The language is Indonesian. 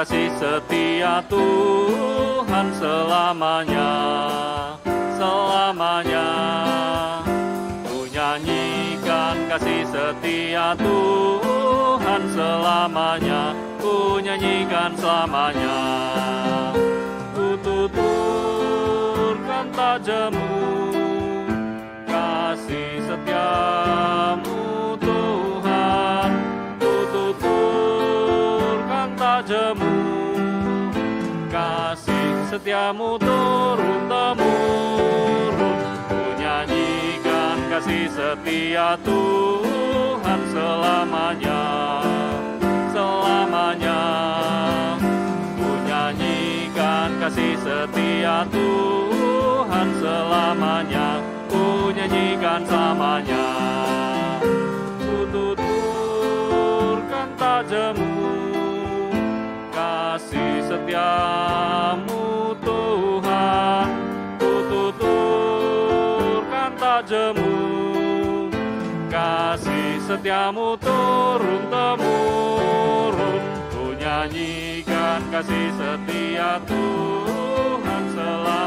kasih setia Tuhan selamanya, selamanya. Ku nyanyikan kasih setia Tuhan selamanya, ku nyanyikan selamanya. Ku tuturkan tajammu, tajammu, kasih setiamu turun temurun, ku nyanyikan kasih setia Tuhan selamanya, selamanya. Ku nyanyikan kasih setia Tuhan selamanya, ku nyanyikan selamanya. Ku tuturkan tajammu, Tak tajammu Kasih setiamu turun temurun Ku nyanyikan kasih setia Tuhan selalu.